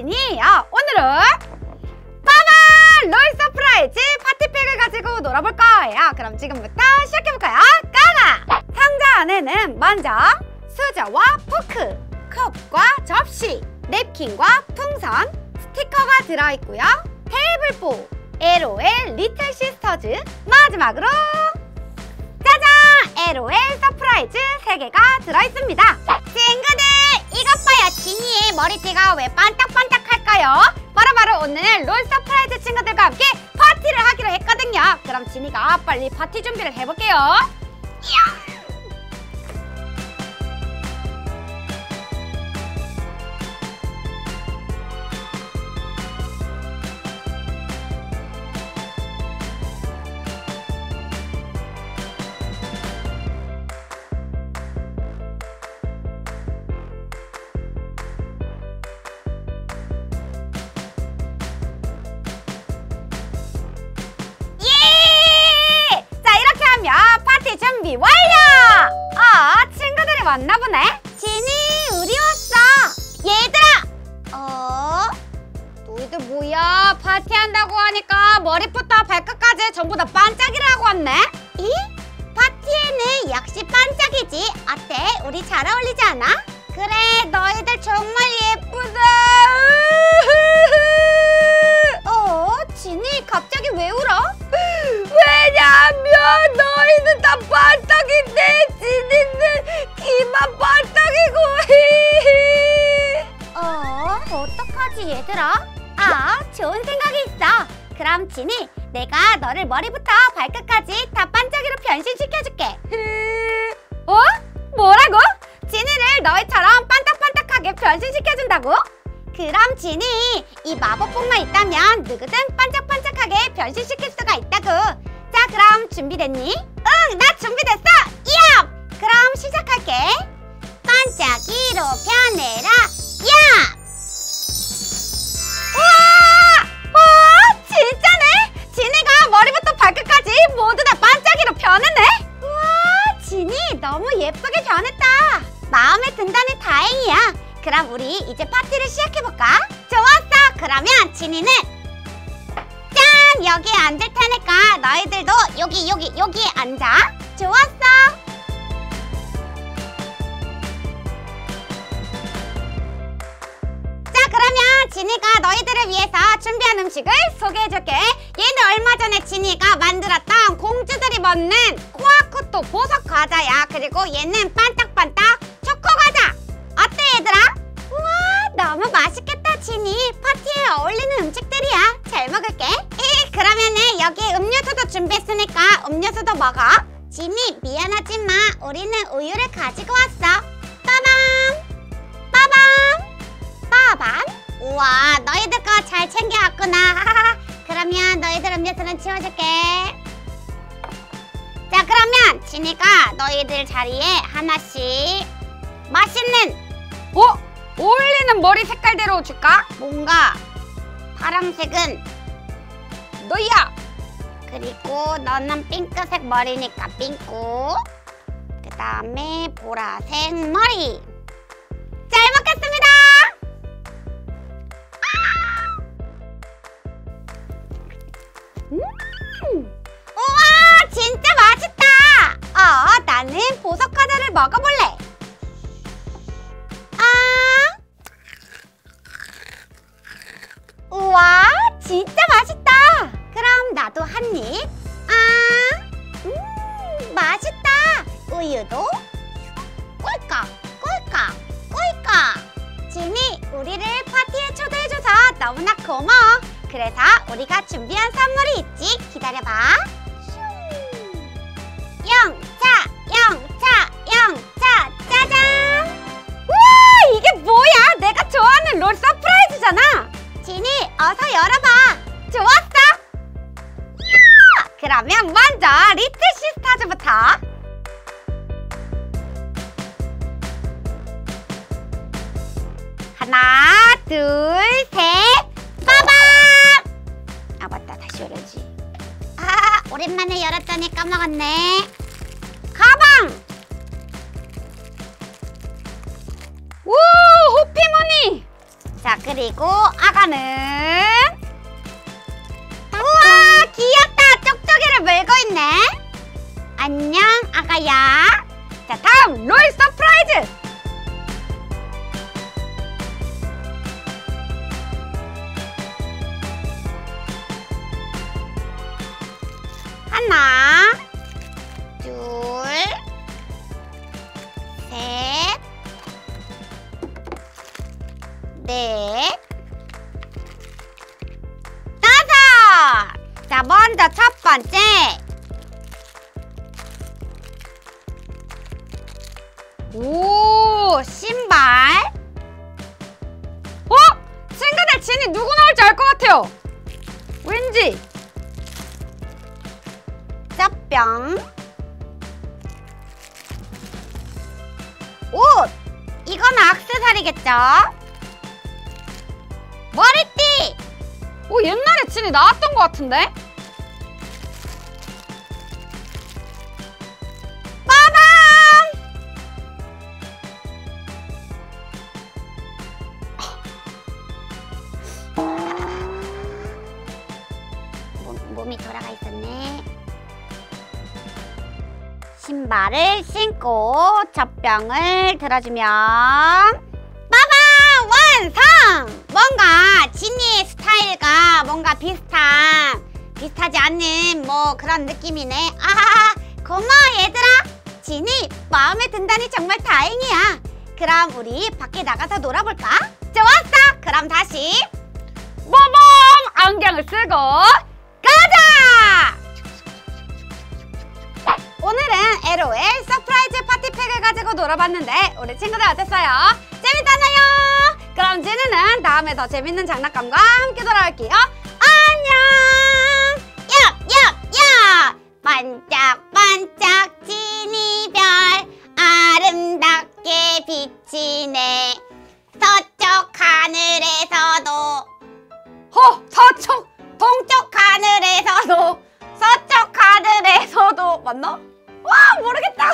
지니예요. 오늘은 빠밤! LOL Surprise 파티팩을 가지고 놀아볼 거예요. 그럼 지금부터 시작해볼까요? 까가! 상자 안에는 먼저 수저와 포크, 컵과 접시, 냅킨과 풍선, 스티커가 들어있고요. 테이블보, LOL Little Sisters, 마지막으로 짜잔! LOL Surprise 3개가 들어있습니다. 친구들, 이것 봐요. 지니의 머리띠가 왜 반짝반짝할까요? 바로바로 오늘 LOL Surprise 친구들과 함께 파티를 하기로 했거든요. 그럼 지니가 빨리 파티 준비를 해볼게요. 이야! 왔나 보네? 지니 우리 왔어! 얘들아! 어? 너희들 뭐야 파티한다고 하니까 머리부터 발끝까지 전부 다 반짝이를 하고 왔네? 이? 파티에는 역시 반짝이지 어때? 우리 잘 어울리지 않아? 그래 너희들 정말 예쁘다 어? 어떡하지 얘들아? 아 좋은 생각이 있어 그럼 진이 내가 너를 머리부터 발끝까지 다 반짝이로 변신시켜줄게 어? 뭐라고? 진이를 너희처럼 반짝반짝하게 변신시켜준다고? 그럼 진이 이 마법봉만 있다면 누구든 반짝반짝하게 변신시킬 수가 있다고 자 그럼 준비됐니? 응 나 준비됐어 이야 그럼 시작할게 반짝이로 변해라 그럼 우리 이제 파티를 시작해볼까? 좋았어! 그러면 진이는 짠! 여기에 앉을 테니까 너희들도 여기 여기 여기에 앉아. 좋았어! 자 그러면 진이가 너희들을 위해서 준비한 음식을 소개해줄게. 얘는 얼마 전에 진이가 만들었던 공주들이 먹는 코아쿠토 보석 과자야. 그리고 얘는 반딱반딱 치워줄게 자 그러면 진이가 너희들 자리에 하나씩 맛있는 어? 어울리는 머리 색깔대로 줄까? 뭔가 파란색은 너야 그리고 너는 핑크색 머리니까 핑크 그 다음에 보라색 머리 우유도 꿀꺽 꿀꺽 꿀꺽. 지니 우리를 파티에 초대해줘서 너무나 고마워. 그래서 우리가 준비한 선물이 있지. 기다려봐. 슝. 영차 영차 영차 짜잔! 우와 이게 뭐야? 내가 좋아하는 LOL Surprise잖아. 지니 어서 열어봐. 좋았어! 그러면 먼저 리틀 시스타즈부터 하나 둘 셋. 빠밤! 아 맞다. 다시 열어야지. 아 오랜만에 열었더니 까먹었네. 가방! 오 호피무늬 자 그리고 아가는? 우와 귀엽다. 쪽쪽이를 물고 있네. 안녕 아가야. 자 다음 롤 서프라이즈 하나 둘셋 넷, 다섯! 자, 먼저 첫 번째. 오, 신발. 어? 친구들 진이 누구 나올지 알 것 같아요. 왠지. 쩌병. 옷! 이건 악세사리겠죠? 머리띠! 오 옛날에 진이 나왔던 것 같은데? 빠밤! 몸, 몸이 돌아가 있었네 신발을 신고 젖병을 들어주면 빠밤! 완성! 뭔가 지니의 스타일과 뭔가 비슷한 비슷하지 않는 뭐 그런 느낌이네 아 고마워 얘들아 지니 마음에 든다니 정말 다행이야 그럼 우리 밖에 나가서 놀아볼까? 좋았어 그럼 다시 빠밤! 안경을 쓰고 LOL Surprise 파티팩을 가지고 놀아봤는데 우리 친구들 어땠어요? 재밌잖아요? 그럼 지니는 다음에 더 재밌는 장난감과 함께 돌아올게요. 안녕! 얍얍얍 반짝반짝 지니별 아름답게 비치네. 서쪽 하늘에서도. 허 서쪽 동쪽 하늘에서도. 서쪽 하늘에서도. 맞나? 와 모르겠다